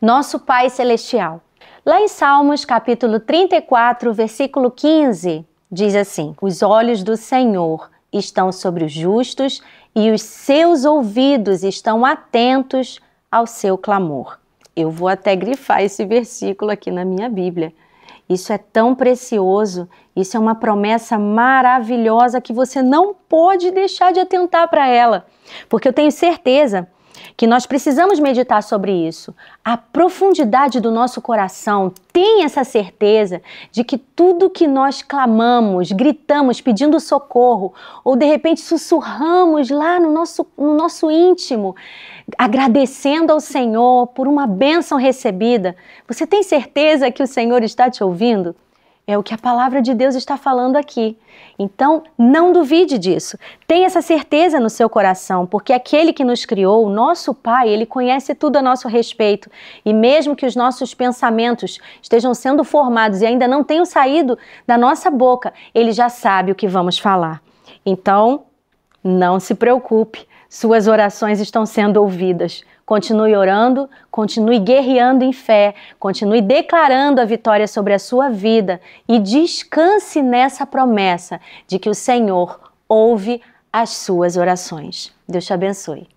nosso Pai Celestial. Lá em Salmos, capítulo 34, versículo 15, diz assim: Os olhos do Senhor estão sobre os justos e os seus ouvidos estão atentos ao seu clamor. Eu vou até grifar esse versículo aqui na minha Bíblia. Isso é tão precioso, isso é uma promessa maravilhosa que você não pode deixar de atentar para ela, porque eu tenho certeza que nós precisamos meditar sobre isso. A profundidade do nosso coração tem essa certeza de que tudo que nós clamamos, gritamos, pedindo socorro, ou de repente sussurramos lá no nosso, no nosso íntimo, agradecendo ao Senhor por uma bênção recebida, você tem certeza que o Senhor está te ouvindo? É o que a palavra de Deus está falando aqui. Então, não duvide disso. Tenha essa certeza no seu coração, porque aquele que nos criou, o nosso Pai, ele conhece tudo a nosso respeito. E mesmo que os nossos pensamentos estejam sendo formados e ainda não tenham saído da nossa boca, ele já sabe o que vamos falar. Então, não se preocupe, suas orações estão sendo ouvidas. Continue orando, continue guerreando em fé, continue declarando a vitória sobre a sua vida e descanse nessa promessa de que o Senhor ouve as suas orações. Deus te abençoe.